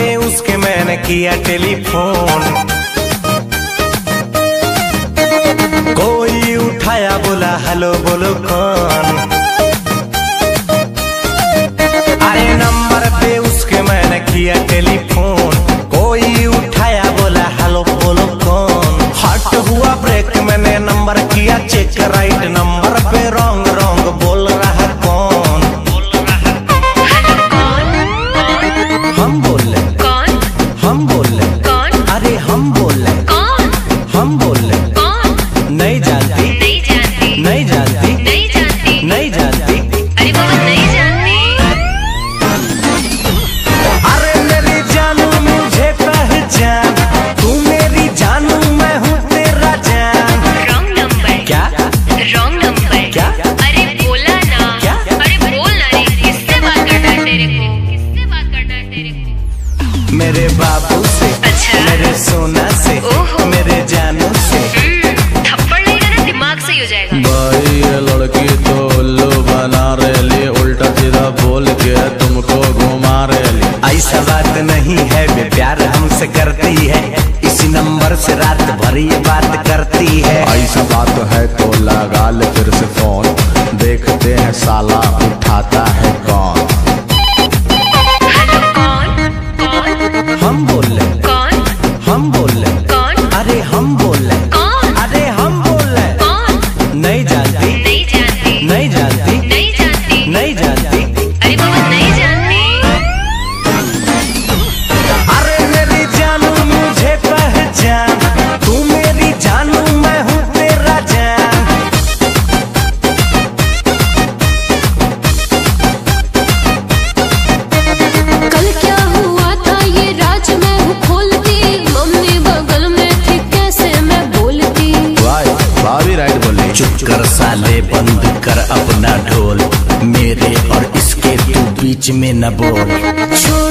पे उसके मैंने किया टेलीफोन। कोई उठाया बोला हेलो बोलो कौन नहीं जानती। नहीं जानती। नहीं जानती। नहीं जानती। नहीं जानती। अरे बाबा नहीं जानती। अरे मेरी जानू मुझे पहचान। तू मेरी जानू मैं हूँ तेरा जान। रॉन्ग नंबर क्या? रॉन्ग नंबर क्या? अरे बोला ना। क्या? अरे बोल ना रे। किससे बात करना है तेरे को? किससे बात करना है तेरे को? मेरे बाबू हो जाएगा। भाई ये लड़की तो उल्लू बना रहे उल्टा सीधा बोल के तुमको घुमा रहे ऐसा बात नहीं है वे प्यार हमसे करती है। इसी नंबर से रात भर ये बात करती है। ऐसा बात है तो लगा ले फिर से फ़ोन। देखते हैं साला उठाता है जानती नहीं जानती में न बोल।